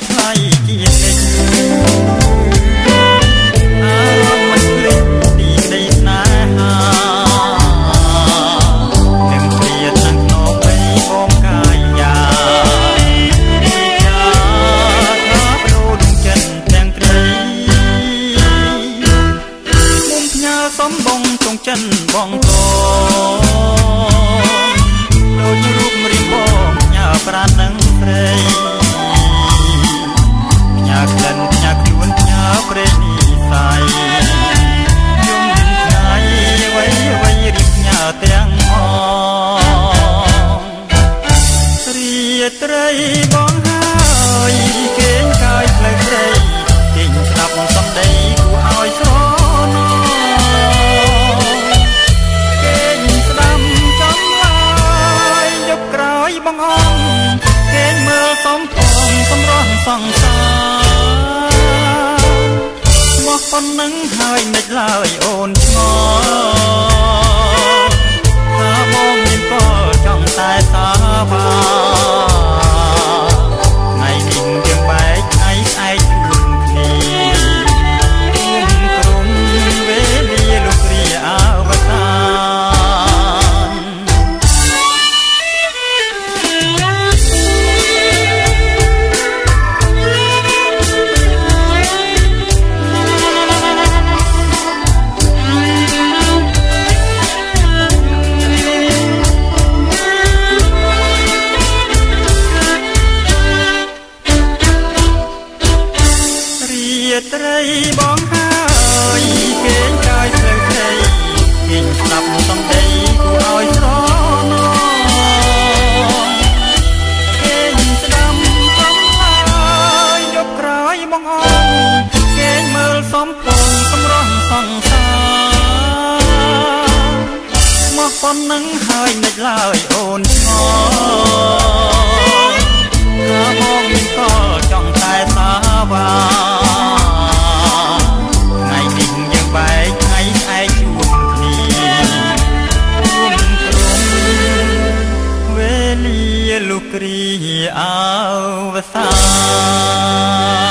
ជាកិច្ចអារម្មណ៍មិនភ្លេចទីក្តីស្នេហានឹងព្រាតខាងក្នុងបីបងកាយាពីចាថាបដូរដួងចិត្តទាំងត្រីមុំផ្ញើសំបងចងចិនបងក ត្រីបងហើយគេងកាយផ្លូវព្រៃគេងស្ដាប់សំដីគួរឲ្យស្រណោគេងស្ដាំចំឡាយយកក្រោយបងអងគេងមើលសំពងសម្រស់សង្សារមកប៉ុណ្ណឹងហើយមិនឡើយអូនឆ្ងល់ ប៉ុណ្ណឹងហើយនឹកឡើយអូនឆ្ងល់ក៏មកមានកលចង់តែសាវ៉ាថ្ងៃនេះយើងបែកថ្ងៃឯងជួបគ្នារួមក្រុមវេលាលោកគ្រីអើវសា